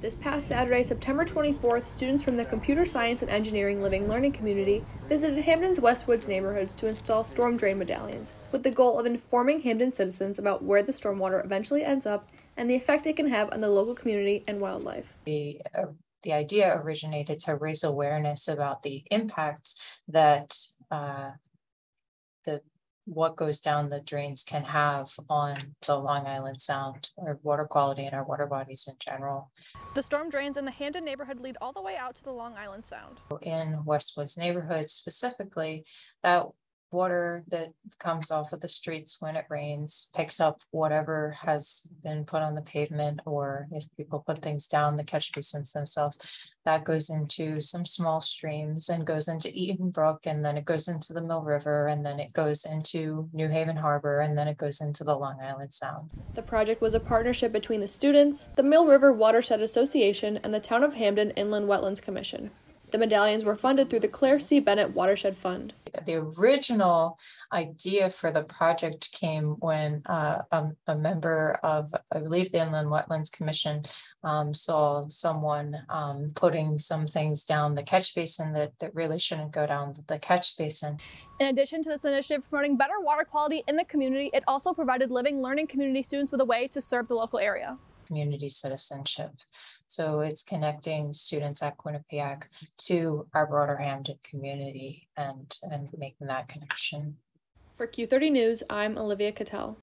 This past Saturday, September 24th, students from the Computer Science and Engineering Living Learning Community visited Hamden's Westwoods neighborhoods to install storm drain medallions, with the goal of informing Hamden citizens about where the stormwater eventually ends up and the effect it can have on the local community and wildlife. The, uh, the idea originated to raise awareness about the impacts that uh, the what goes down the drains can have on the Long Island Sound or water quality in our water bodies in general. The storm drains in the Hamden neighborhood lead all the way out to the Long Island Sound. In Westwoods neighborhood specifically, that water that comes off of the streets when it rains picks up whatever has been put on the pavement or if people put things down the catch basins themselves that goes into some small streams and goes into Eaton Brook and then it goes into the Mill River and then it goes into New Haven Harbor and then it goes into the Long Island Sound. The project was a partnership between the students, the Mill River Watershed Association, and the Town of hamden Inland Wetlands Commission. The medallions were funded through the Claire C. Bennett Watershed Fund. The original idea for the project came when uh, a, a, member of, I believe, the Inland Wetlands Commission um, saw someone um, putting some things down the catch basin that, that really shouldn't go down the catch basin. In addition to this initiative promoting better water quality in the community, it also provided living, learning community students with a way to serve the local area community citizenship. So it's connecting students at Quinnipiac to our broader Hamden community and, and making that connection. For Q30 News, I'm Olivia Cattell.